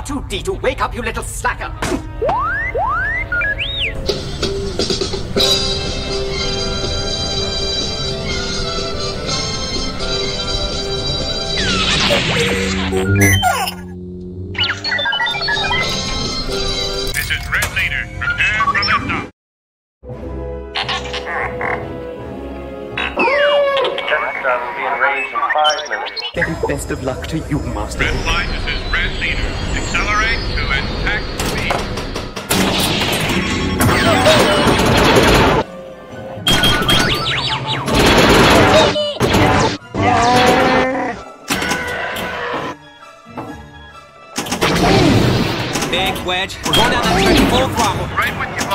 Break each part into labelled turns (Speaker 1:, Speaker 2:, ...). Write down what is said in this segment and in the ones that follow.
Speaker 1: R2-D2, wake up, you little slacker!
Speaker 2: This is Red Leader. Prepare for liftoff.
Speaker 3: Touchdown will be in range in five minutes.
Speaker 1: Very best of luck to you, Master.
Speaker 2: Red Flight, this is Red Leader. Accelerate to attack speed.
Speaker 4: Wedge. We're going down that full throttle.
Speaker 2: Right with you,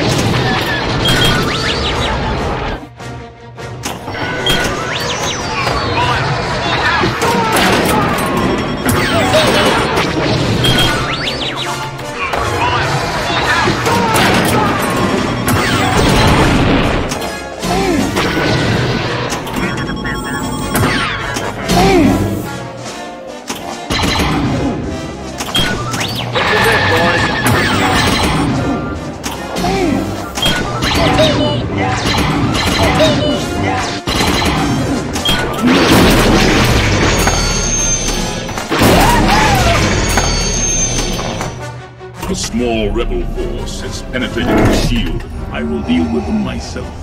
Speaker 2: boss.
Speaker 5: A small rebel force has penetrated the shield. I will deal with them myself.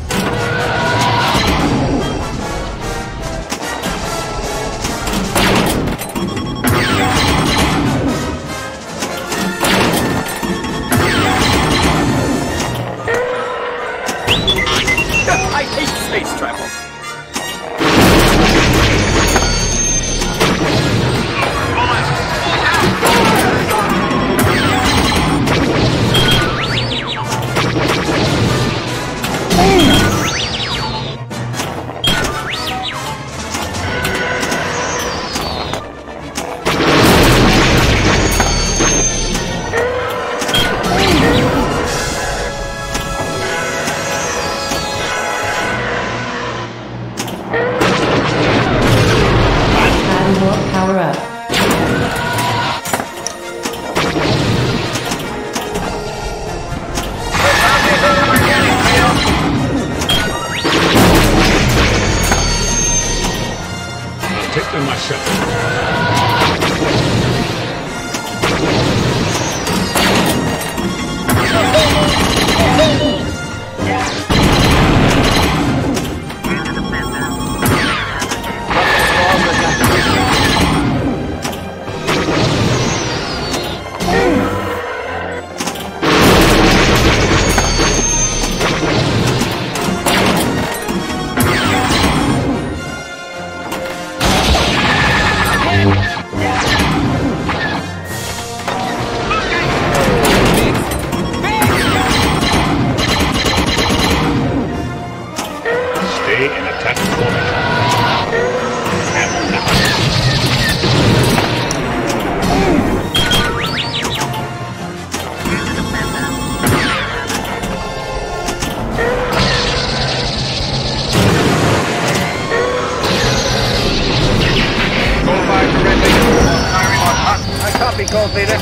Speaker 3: Hot. I copy, Gold Leader.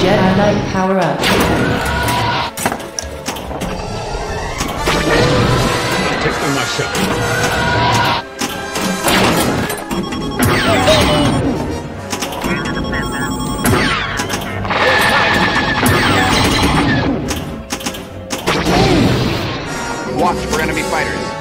Speaker 6: Jedi Knight power up.
Speaker 5: Take them myself.
Speaker 3: Watch for enemy fighters.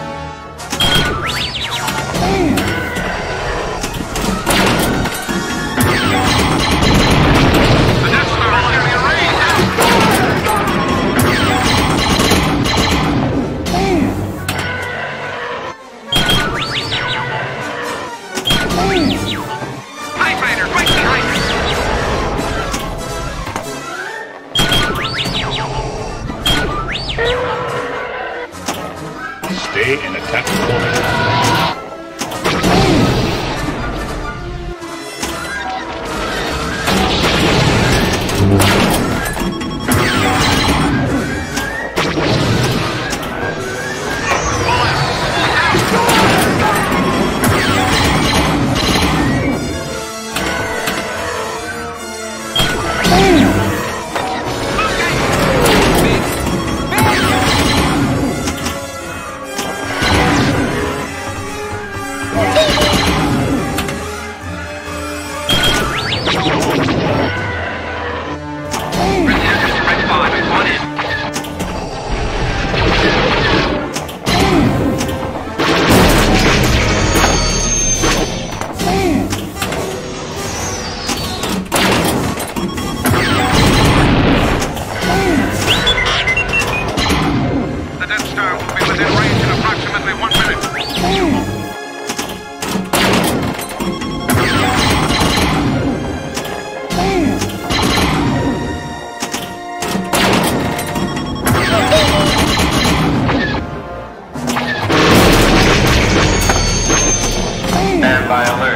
Speaker 3: and a tactical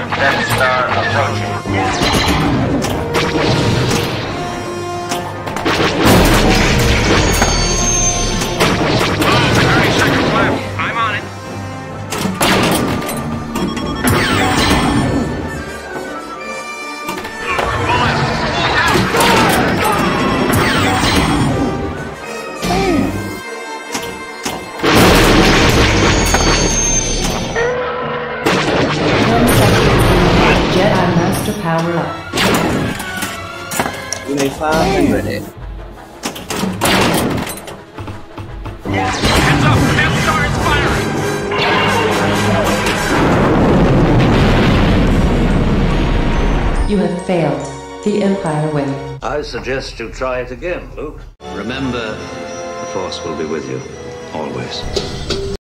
Speaker 3: Death Star approaching.
Speaker 6: to power up.
Speaker 2: You need five
Speaker 6: You have failed. The Empire way.
Speaker 3: I suggest you try it again, Luke.
Speaker 7: Remember, the Force will be with you. Always.